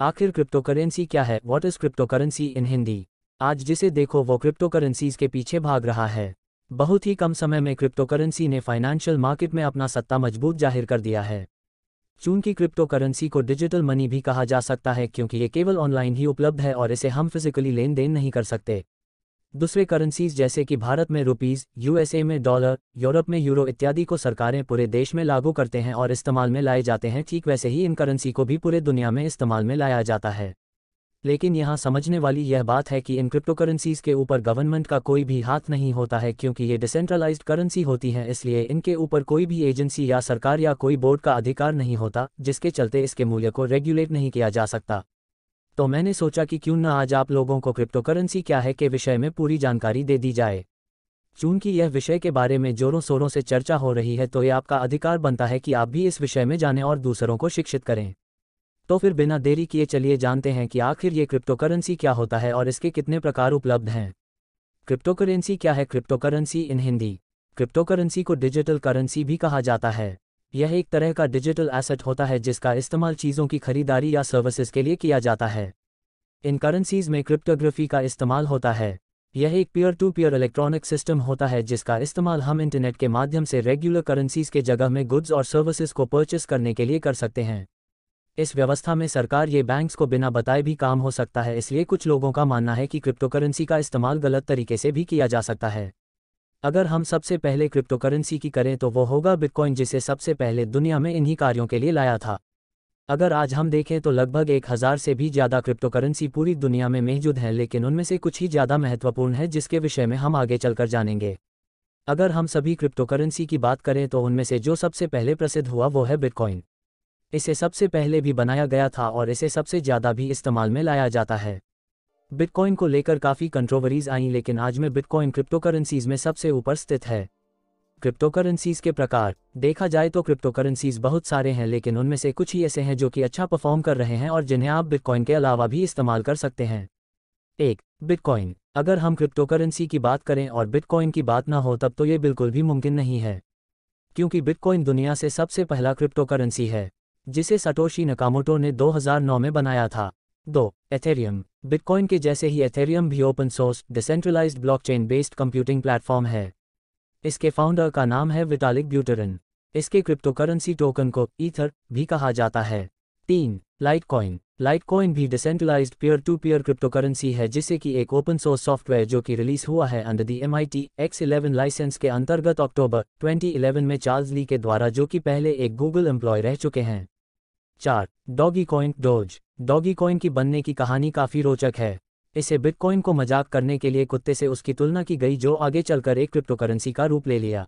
आखिर क्रिप्टोकरेंसी क्या है? What is crypto currency in Hindi आज जिसे देखो, वो क्रिप्टो करेंसीज के पीछे भाग रहा है। बहुत ही कम समय में क्रिप्टोकरेंसी ने फाइनेंशियल मार्केट में अपना सत्ता मज़बूत ज़ाहिर कर दिया है। चूँकि क्रिप्टोकरेंसी को डिजिटल मनी भी कहा जा सकता है, क्योंकि ये केवल ऑनलाइन ही उपलब्ध है और इसे हम फिजिकली लेन देन नहीं कर सकते। दूसरे करेंसीज जैसे कि भारत में रुपीज़ यूएसए में डॉलर यूरोप में यूरो इत्यादि को सरकारें पूरे देश में लागू करते हैं और इस्तेमाल में लाए जाते हैं, ठीक वैसे ही इन करेंसी को भी पूरे दुनिया में इस्तेमाल में लाया जाता है। लेकिन यहाँ समझने वाली यह बात है कि इन क्रिप्टो करेंसीज के ऊपर गवर्नमेंट का कोई भी हाथ नहीं होता है, क्योंकि ये डिसेंट्रलाइज्ड करेंसी होती हैं, इसलिए इनके ऊपर कोई भी एजेंसी या सरकार या कोई बोर्ड का अधिकार नहीं होता, जिसके चलते इसके मूल्य को रेगुलेट नहीं किया जा सकता। तो मैंने सोचा कि क्यों न आज आप लोगों को क्रिप्टोकरेंसी क्या है के विषय में पूरी जानकारी दे दी जाए। चूँकि यह विषय के बारे में जोरों शोरों से चर्चा हो रही है तो ये आपका अधिकार बनता है कि आप भी इस विषय में जानें और दूसरों को शिक्षित करें। तो फिर बिना देरी किए चलिए जानते हैं कि आखिर ये क्रिप्टोकरेंसी क्या होता है और इसके कितने प्रकार उपलब्ध हैं। क्रिप्टोकरेंसी क्या है? Cryptocurrency in Hindi. क्रिप्टोकरेंसी को डिजिटल करेंसी भी कहा जाता है। यह एक तरह का डिजिटल एसेट होता है जिसका इस्तेमाल चीज़ों की खरीदारी या सर्विसेज़ के लिए किया जाता है। इन करेंसीज में क्रिप्टोग्राफी का इस्तेमाल होता है। यह एक peer to peer electronic system होता है जिसका इस्तेमाल हम इंटरनेट के माध्यम से रेगुलर करेंसीज के जगह में गुड्स और सर्विसेज़ को परचेस करने के लिए कर सकते हैं। इस व्यवस्था में सरकार ये बैंक्स को बिना बताए भी काम हो सकता है, इसलिए कुछ लोगों का मानना है कि क्रिप्टोकरेंसी का इस्तेमाल गलत तरीके से भी किया जा सकता है। अगर हम सबसे पहले क्रिप्टो करेंसी की करें तो वो होगा बिटकॉइन, जिसे सबसे पहले दुनिया में इन्हीं कार्यों के लिए लाया था। अगर आज हम देखें तो लगभग एक हज़ार से भी ज़्यादा क्रिप्टो करेंसी पूरी दुनिया में मौजूद हैं, लेकिन उनमें से कुछ ही ज़्यादा महत्वपूर्ण है, जिसके विषय में हम आगे चलकर जानेंगे। अगर हम सभी क्रिप्टो करेंसी की बात करें तो उनमें से जो सबसे पहले प्रसिद्ध हुआ वो है बिटकॉइन। इसे सबसे पहले भी बनाया गया था और इसे सबसे ज़्यादा भी इस्तेमाल में लाया जाता है। बिटकॉइन को लेकर काफ़ी कंट्रोवरीज आई, लेकिन आज में बिटकॉइन क्रिप्टोकरेंसीज में सबसे ऊपर स्थित है। क्रिप्टोकरेंसीज के प्रकार, देखा जाए तो क्रिप्टोकरेंसीज बहुत सारे हैं, लेकिन उनमें से कुछ ही ऐसे हैं जो कि अच्छा परफॉर्म कर रहे हैं और जिन्हें आप बिटकॉइन के अलावा भी इस्तेमाल कर सकते हैं। एक बिटकॉइन अगर हम क्रिप्टोकरेंसी की बात करें और बिटकॉइन की बात ना हो, तब तो ये बिल्कुल भी मुमकिन नहीं है। क्योंकि बिटकॉइन दुनिया से सबसे पहला क्रिप्टोकरेंसी है, जिसे सटोशी नकामोटो ने 2009 में बनाया था। दो एथेरियम बिटकॉइन के जैसे ही एथेरियम भी open source decentralised blockchain based computing platform है। इसके फाउंडर का नाम है विटालिक ब्यूटरन इसके क्रिप्टोकरेंसी टोकन को ईथर भी कहा जाता है। तीन लाइट कॉइन लाइट कॉइन भी decentralised peer to peer cryptocurrency है, जिसे कि एक ओपन सोर्स सॉफ्टवेयर जो कि रिलीज़ हुआ है under the M I T X eleven licence के अंतर्गत अक्टूबर 2011 में चार्ल्स ली के द्वारा, जो कि पहले एक गूगल एम्प्लॉय रह चुके हैं। चार, doggy coin, Doge. Doggy coin की बनने की कहानी काफ़ी रोचक है। इसे बिटकॉइन को मज़ाक करने के लिए कुत्ते से उसकी तुलना की गई, जो आगे चलकर एक क्रिप्टो करेंसी का रूप ले लिया।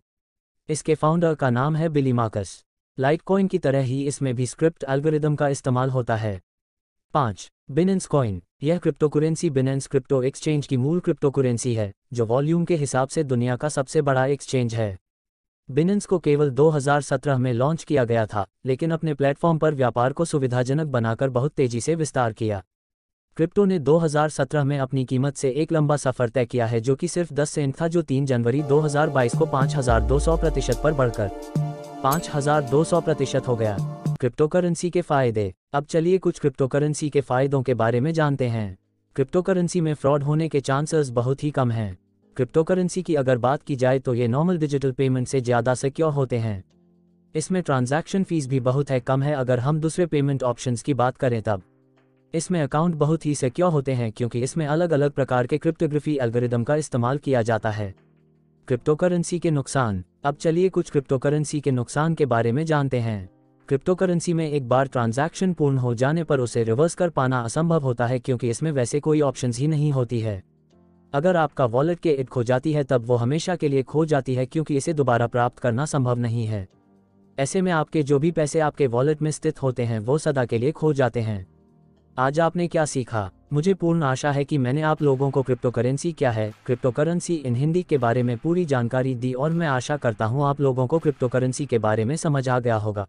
इसके फाउंडर का नाम है बिली मार्कस। लाइट कॉइन की तरह ही इसमें भी स्क्रिप्ट एल्गोरिदम का इस्तेमाल होता है। पाँच, बिनेंस कॉइन। यह crypto currency Binance crypto exchange की मूल क्रिप्टो करेंसी है, जो वॉल्यूम के हिसाब से दुनिया का सबसे बड़ा एक्सचेंज है। बिनेंस को केवल 2017 में लॉन्च किया गया था लेकिन अपने प्लेटफॉर्म पर व्यापार को सुविधाजनक बनाकर बहुत तेज़ी से विस्तार किया। क्रिप्टो ने 2017 में अपनी कीमत से एक लंबा सफ़र तय किया है जो कि सिर्फ़ 10 सेंट था जो 3 जनवरी 2022 को 5,200 प्रतिशत पर बढ़कर 5,200 प्रतिशत हो गया। क्रिप्टो करेंसी के फ़ायदे। अब चलिए कुछ क्रिप्टो करेंसी के फायदों के बारे में जानते हैं। क्रिप्टो करेंसी में फ्रॉड होने के चांसेस बहुत ही कम हैं। क्रिप्टो करेंसी की अगर बात की जाए तो ये नॉर्मल डिजिटल पेमेंट से ज़्यादा सिक्योर होते हैं। इसमें ट्रांजैक्शन फ़ीस भी बहुत है, कम है अगर हम दूसरे पेमेंट ऑप्शंस की बात करें तब। इसमें अकाउंट बहुत ही सिक्योर होते हैं क्योंकि इसमें अलग अलग प्रकार के क्रिप्टोग्राफी एल्गोरिदम का इस्तेमाल किया जाता है। क्रिप्टोकरेंसी के नुकसान। अब चलिए कुछ क्रिप्टोकरेंसी के नुकसान के बारे में जानते हैं। क्रिप्टोकरेंसी में एक बार ट्रांजैक्शन पूर्ण हो जाने पर उसे रिवर्स कर पाना असंभव होता है क्योंकि इसमें वैसे कोई ऑप्शन ही नहीं होती है। अगर आपका वॉलेट के इट खो जाती है, तब वो हमेशा के लिए खो जाती है क्योंकि इसे दोबारा प्राप्त करना संभव नहीं है। ऐसे में आपके जो भी पैसे आपके वॉलेट में स्थित होते हैं, वो सदा के लिए खो जाते हैं। आज आपने क्या सीखा? मुझे पूर्ण आशा है कि मैंने आप लोगों को क्रिप्टो करेंसी क्या है? क्रिप्टो करेंसी इन हिंदी के बारे में पूरी जानकारी दी और मैं आशा करता हूँ आप लोगों को क्रिप्टो करेंसी के बारे में समझ आ गया होगा।